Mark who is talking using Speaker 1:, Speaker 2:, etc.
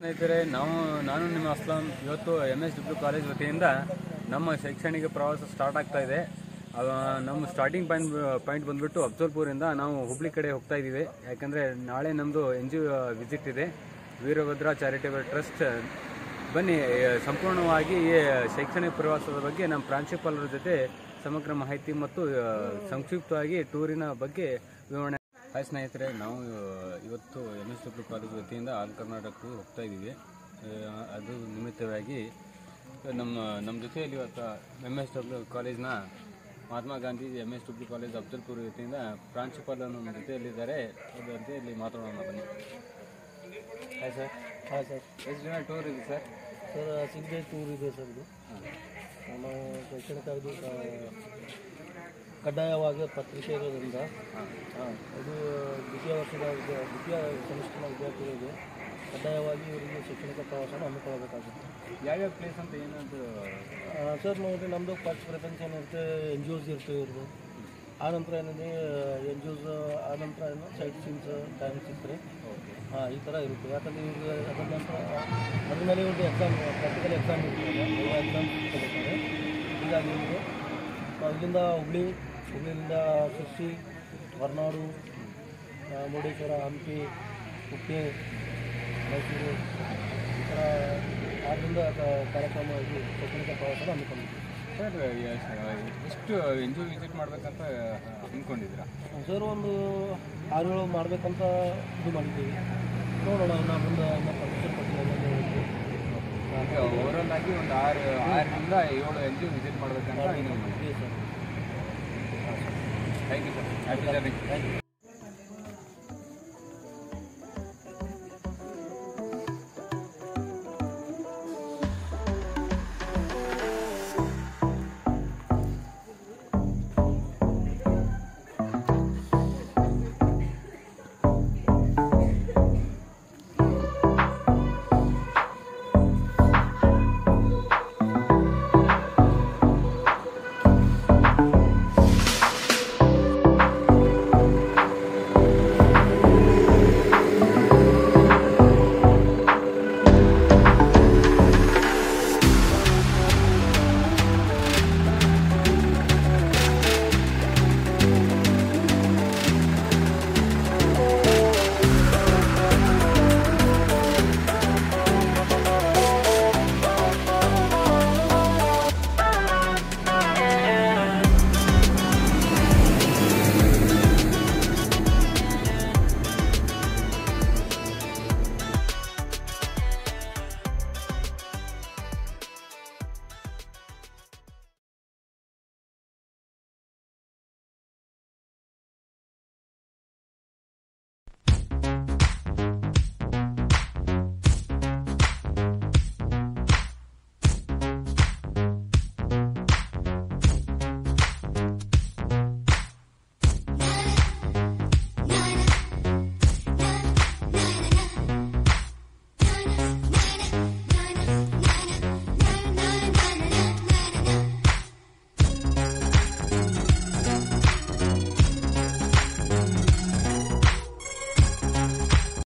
Speaker 1: ಸ್ನೇಹಿತರೆ, ನಾವು, ನಾನು ನಿಮ್ಮ ಅಸ್ಲಾಂ, ಇವತ್ತು ಎಂ ಎಸ್ ಡಬ್ಲ್ಯೂ ಕಾಲೇಜ್ ವತಿಯಿಂದ ನಮ್ಮ ಶೈಕ್ಷಣಿಕ ಪ್ರವಾಸ ಸ್ಟಾರ್ಟ್ ಆಗ್ತಾ ಇದೆ. ನಮ್ಮ ಸ್ಟಾರ್ಟಿಂಗ್ ಪಾಯಿಂಟ್ ಪಾಯಿಂಟ್ ಬಂದ್ಬಿಟ್ಟು ಅಫ್ಜಲ್ಪುರಿಂದ ನಾವು ಹುಬ್ಳಿ ಕಡೆ ಹೋಗ್ತಾ ಇದ್ದೀವಿ. ಯಾಕಂದರೆ ನಾಳೆ ನಮ್ಮದು ಎನ್ ಜಿ ವಿಸಿಟ್ ಇದೆ. ವೀರಭದ್ರ ಚಾರಿಟೇಬಲ್ ಟ್ರಸ್ಟ್ ಬನ್ನಿ, ಸಂಪೂರ್ಣವಾಗಿ ಈ ಶೈಕ್ಷಣಿಕ ಪ್ರವಾಸದ ಬಗ್ಗೆ ನಮ್ಮ ಪ್ರಾಂಶುಪಾಲರ ಜೊತೆ ಸಮಗ್ರ ಮಾಹಿತಿ ಮತ್ತು ಸಂಕ್ಷಿಪ್ತವಾಗಿ ಟೂರಿನ ಬಗ್ಗೆ ವಿವರಣೆ. ಹಾಯ್ ಸ್ನೇಹಿತರೆ, ನಾವು, ಇವತ್ತು ಡಬ್ಲ್ಯೂ ಕಾಲೇಜ್ ವತಿಯಿಂದ ಆಲ್ ಕರ್ನಾಟಕಕ್ಕೆ ಹೋಗ್ತಾ ಇದ್ದೀವಿ. ಅದು ನಿಮಿತ್ತವಾಗಿ ನಮ್ಮ ನಮ್ಮ ಜೊತೆಯಲ್ಲಿ ಇವತ್ತು M S W ಕಾಲೇಜ್ನ Mahatma Gandhi M S W college Afzalpur ವತಿಯಿಂದ ಪ್ರಾಂಶುಪಾಲರು ನಮ್ಮ ಜೊತೆಯಲ್ಲಿದ್ದಾರೆ. ಅದ್ರ ಇಲ್ಲಿ ಮಾತಾಡೋಣ ಬನ್ನಿ. ಹಾಯ್ ಸರ್
Speaker 2: ಹಾಂ ಸರ್
Speaker 1: ಎಷ್ಟು ದಿನ ಟೂರ್ ಇದೆ sir
Speaker 2: sir six days tour ಇದೆ ಸರ್ ಇದು. ನಾವು ಶೈಕ್ಷಣಿಕ ಕಡ್ಡಾಯವಾಗಿ ಪತ್ರಿಕೆ ಇರೋದ್ರಿಂದ ಹಾಂ. ಇದು ದ್ವಿತೀಯ ವರ್ಷದ ದ್ವಿತೀಯ ಸೆಮಿಸ್ಟರ್ನ ವಿದ್ಯಾರ್ಥಿಗಳಿಗೆ ಕಡ್ಡಾಯವಾಗಿ ಇವರಿಗೆ ಶೈಕ್ಷಣಿಕ ಪ್ರವಾಸವನ್ನು ಹಮ್ಮಿಕೊಳ್ಳಬೇಕಾಗುತ್ತೆ.
Speaker 1: ಯಾವ್ಯಾವ ಪ್ಲೇಸ್ ಅಂತ ಏನಂತ
Speaker 2: ಸರ್ ನೋಡಿರಿ ನಮ್ಮದು ಫಸ್ಟ್ ಪ್ರಿಫರೆನ್ಸ್ ಏನಿರುತ್ತೆ ಎನ್ ಜಿ ಓಸ್ ಇರ್ತವೆ ಇವ್ರದ್ದು ಆ ನಂತರ ಏನಿದೆ ಎನ್ ಜಿ ಓಸ್ ಆ ನಂತರ ಏನು ಸೈಟ್ ಸೀನ್ಸ್ ಟೈಮ್ ಇರ್ತಾರೆ ಹಾಂ ಈ ಥರ ಇರುತ್ತೆ. ಯಾಕಂದರೆ ಇವ್ರಿಗೆ ಅದರ ನಂತರ ಅದ್ರ ಮೇಲೆ ಇವ್ರದ್ದು ಎಕ್ಸಾಮ್ ಪ್ರಾಕ್ಟಿಕಲ್ ಎಕ್ಸಾಮ್ ಇರ್ತದೆ. ಎಕ್ಸಾಮ್ ತಗೋತಾರೆ ಹೀಗಾಗಿ ಇವರು ಇಲ್ಲಿಂದ ಹುಬ್ಳಿ ಹುಬ್ಳಿಯಿಂದ ಶಿರ್ಸಿ ಹೊರನಾಡು ಮುರುಡೇಶ್ವರ ಹಂಪಿ ಉಪ್ಪಿ ಮೈಸೂರು ಈ ಥರ ಆದ್ದರಿಂದ ಕಾರ್ಯಕ್ರಮ ಇದು ಶೈಕ್ಷಣಿಕ ಪ್ರವಾಸನ ಹಮ್ಮಿಕೊಂಡಿದ್ದೀವಿ.
Speaker 1: ಸರ್ ಎಷ್ಟು ಎನ್ ಜಿ ವಿಸಿಟ್ ಮಾಡಬೇಕಂತ ಅಂದ್ಕೊಂಡಿದ್ದೀರಾ
Speaker 2: ಸರ್ ಒಂದು ಆರು ಏಳು ಮಾಡಬೇಕಂತ ಇದು ಮಾಡಿದ್ದೀವಿ. ನೋಡೋಣ ನಾವು ಮುಂದೆ ಪರ್ಮಿಷನ್
Speaker 1: ಈಗ ಓವರಾಲ್ ಆಗಿ ಒಂದು ಆರು ಆರರಿಂದ ಏಳು ಎನ್ ಜಿ ವಿಸಿಟ್ ಮಾಡಬೇಕಂತ
Speaker 2: sir.
Speaker 1: Thank you sir happy journey
Speaker 2: thank you